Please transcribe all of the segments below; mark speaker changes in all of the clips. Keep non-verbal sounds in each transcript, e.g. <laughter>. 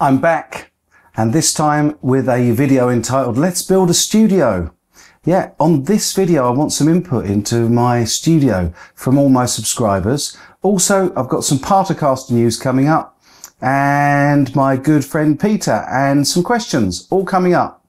Speaker 1: I'm back and this time with a video entitled Let's Build a Studio. Yeah, on this video I want some input into my studio from all my subscribers. Also, I've got some Partacast news coming up and my good friend Peter and some questions all coming up.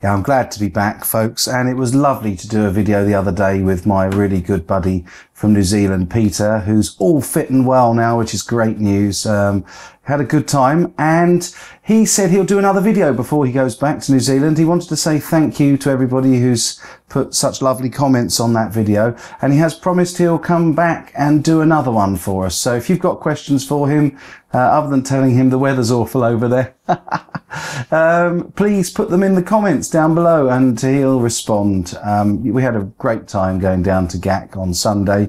Speaker 1: Yeah, I'm glad to be back, folks, and it was lovely to do a video the other day with my really good buddy from New Zealand, Peter, who's all fit and well now, which is great news. Um, had a good time, and he said he'll do another video before he goes back to New Zealand. He wanted to say thank you to everybody who's put such lovely comments on that video, and he has promised he'll come back and do another one for us. So if you've got questions for him, uh, other than telling him the weather's awful over there, <laughs> um, please put them in the comments down below and he'll respond. Um, we had a great time going down to GAC on Sunday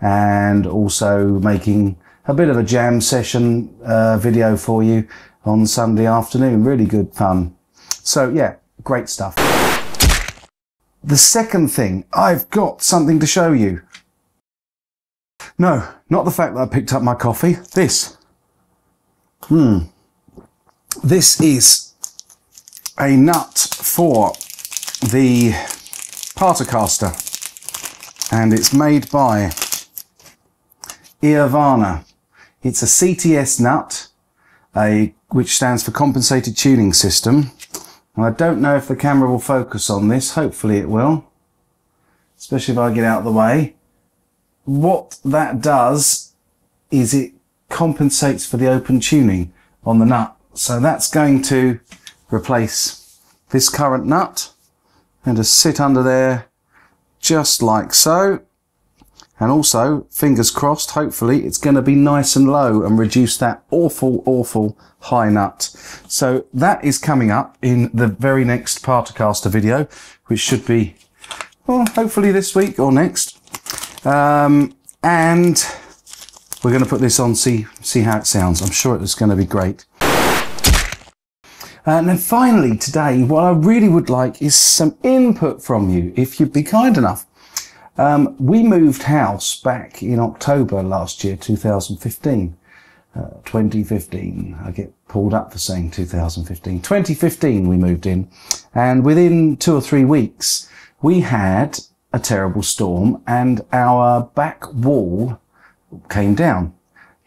Speaker 1: and also making a bit of a jam session uh, video for you on Sunday afternoon. Really good fun. So yeah, great stuff. The second thing, I've got something to show you. No, not the fact that I picked up my coffee. This. Hmm. This is a nut for the Partscaster and it's made by Earvana. It's a CTS nut, a, which stands for Compensated Tuning System. And I don't know if the camera will focus on this. Hopefully it will, especially if I get out of the way. What that does is it compensates for the open tuning on the nut. So that's going to replace this current nut and to sit under there just like so. And also, fingers crossed, hopefully it's going to be nice and low and reduce that awful, awful high nut. So that is coming up in the very next Partscaster video, which should be, well, hopefully this week or next. Um, and we're going to put this on, see, see how it sounds. I'm sure it's going to be great. And then finally today, what I really would like is some input from you, if you'd be kind enough. Um, we moved house back in October last year, 2015. Uh, 2015. I get pulled up for saying 2015. 2015 we moved in and within two or three weeks we had a terrible storm and our back wall came down.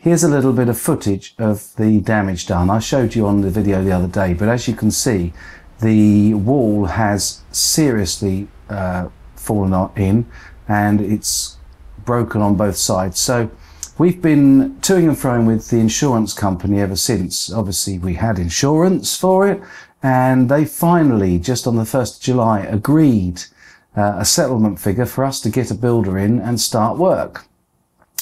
Speaker 1: Here's a little bit of footage of the damage done. I showed you on the video the other day, but as you can see, the wall has seriously uh, fallen in and it's broken on both sides. So we've been toing and froing with the insurance company ever since. Obviously we had insurance for it and they finally, just on the 1st of July, agreed uh, a settlement figure for us to get a builder in and start work.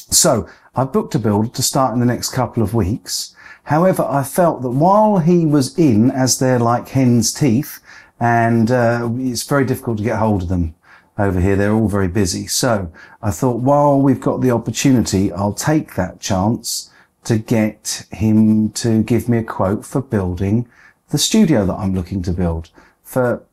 Speaker 1: So I've booked a builder to start in the next couple of weeks. However, I felt that while he was in, as they're like hen's teeth, and uh, it's very difficult to get hold of them over here. They're all very busy. So I thought while we've got the opportunity, I'll take that chance to get him to give me a quote for building the studio that I'm looking to build. For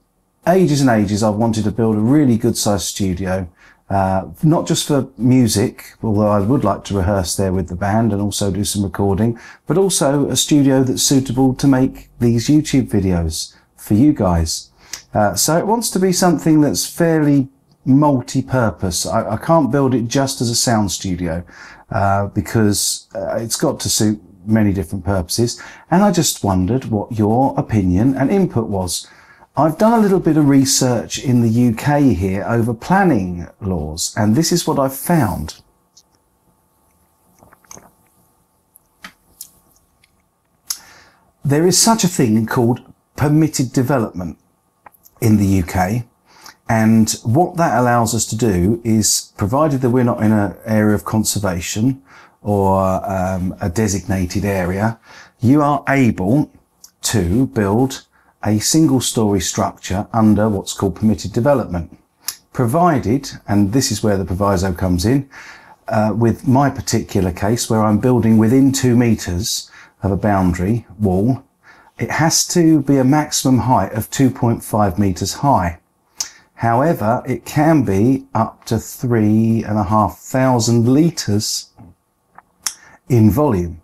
Speaker 1: ages and ages, I've wanted to build a really good sized studio. Uh, not just for music, although I would like to rehearse there with the band and also do some recording, but also a studio that's suitable to make these YouTube videos for you guys. Uh, so it wants to be something that's fairly multi-purpose. I, I, can't build it just as a sound studio uh, because uh, it's got to suit many different purposes. And I just wondered what your opinion and input was. I've done a little bit of research in the UK here over planning laws, and this is what I've found. There is such a thing called permitted development in the UK. And what that allows us to do is, provided that we're not in an area of conservation or um, a designated area, you are able to build a single story structure under what's called permitted development. Provided, and this is where the proviso comes in, uh, with my particular case where I'm building within two meters of a boundary wall, it has to be a maximum height of 2.5 meters high. However, it can be up to three and a half thousand litres in volume.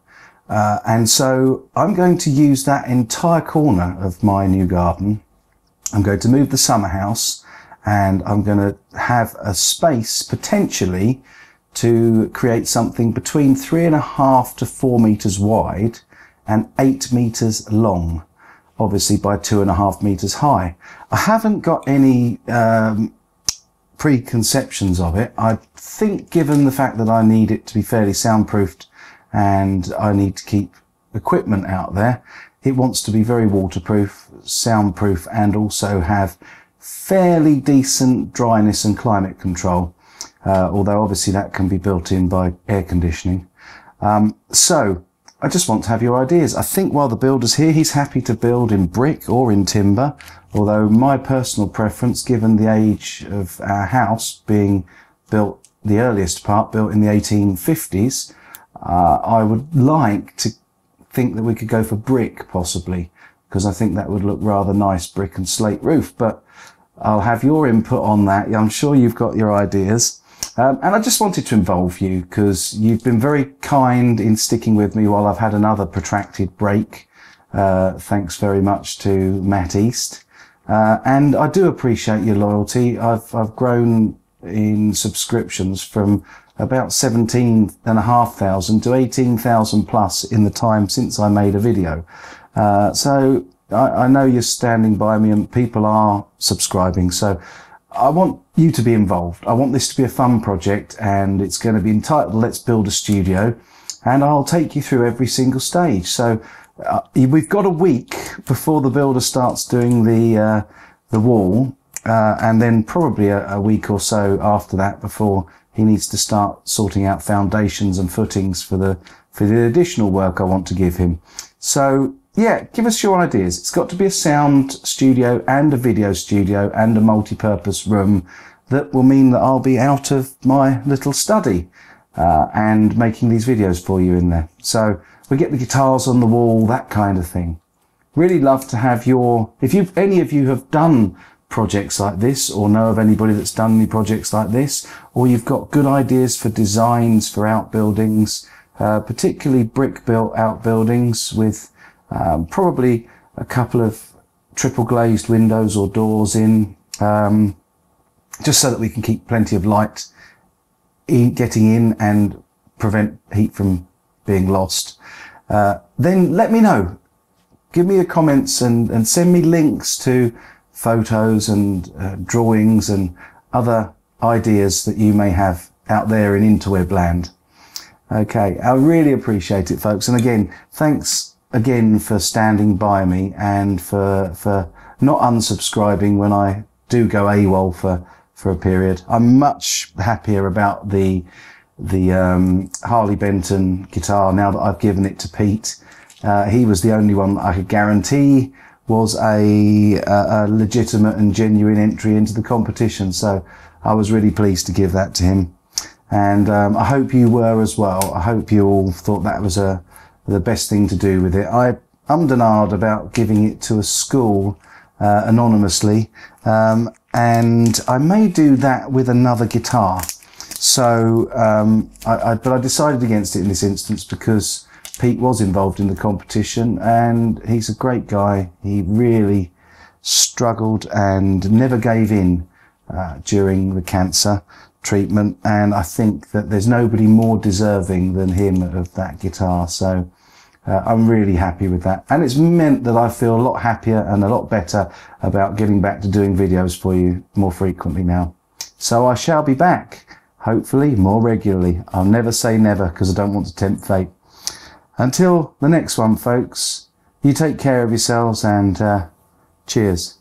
Speaker 1: Uh, and so I'm going to use that entire corner of my new garden. I'm going to move the summer house and I'm going to have a space potentially to create something between three and a half to four meters wide and eight meters long obviously by two and a half meters high. I haven't got any um, preconceptions of it. I think given the fact that I need it to be fairly soundproofed and I need to keep equipment out there, it wants to be very waterproof, soundproof and also have fairly decent dryness and climate control. Uh, although obviously that can be built in by air conditioning. Um, so I just want to have your ideas. I think while the builder's here, he's happy to build in brick or in timber. Although my personal preference, given the age of our house being built, the earliest part built in the 1850s, uh, I would like to think that we could go for brick possibly, because I think that would look rather nice, brick and slate roof. But I'll have your input on that. I'm sure you've got your ideas. Um, and I just wanted to involve you because you've been very kind in sticking with me while I've had another protracted break. Uh, thanks very much to Matt East. Uh, and I do appreciate your loyalty. I've, I've grown in subscriptions from about 17,500 to 18,000 plus in the time since I made a video. Uh, so I, I know you're standing by me and people are subscribing. So I want you to be involved. I want this to be a fun project and it's going to be entitled Let's Build a Studio and I'll take you through every single stage. So uh, we've got a week before the builder starts doing the, uh, the wall uh, and then probably a, a, week or so after that before he needs to start sorting out foundations and footings for the, for the additional work I want to give him. So yeah, give us your ideas. It's got to be a sound studio and a video studio and a multi-purpose room that will mean that I'll be out of my little study uh, and making these videos for you in there. So we get the guitars on the wall, that kind of thing. Really love to have your, if you any of you have done projects like this or know of anybody that's done any projects like this, or you've got good ideas for designs for outbuildings, uh, particularly brick built outbuildings with um, probably a couple of triple glazed windows or doors in, um, just so that we can keep plenty of light in, getting in and prevent heat from being lost. Uh, then let me know. Give me your comments and, and send me links to photos and uh, drawings and other ideas that you may have out there in interweb land. Okay, I really appreciate it, folks. And again, thanks again for standing by me and for for not unsubscribing when I do go AWOL for for a period. I'm much happier about the the um, Harley Benton guitar now that I've given it to Pete. Uh, he was the only one I could guarantee was a, a, legitimate and genuine entry into the competition. So I was really pleased to give that to him. And um, I hope you were as well. I hope you all thought that was a, the best thing to do with it. I ummed and about giving it to a school uh, anonymously, um, and I may do that with another guitar. So, um, I, I, but I decided against it in this instance because Pete was involved in the competition, and he's a great guy. He really struggled and never gave in uh, during the cancer treatment, and I think that there's nobody more deserving than him of that guitar. So uh, I'm really happy with that. And it's meant that I feel a lot happier and a lot better about getting back to doing videos for you more frequently now. So I shall be back, hopefully more regularly. I'll never say never because I don't want to tempt fate. Until the next one, folks, you take care of yourselves and uh, cheers.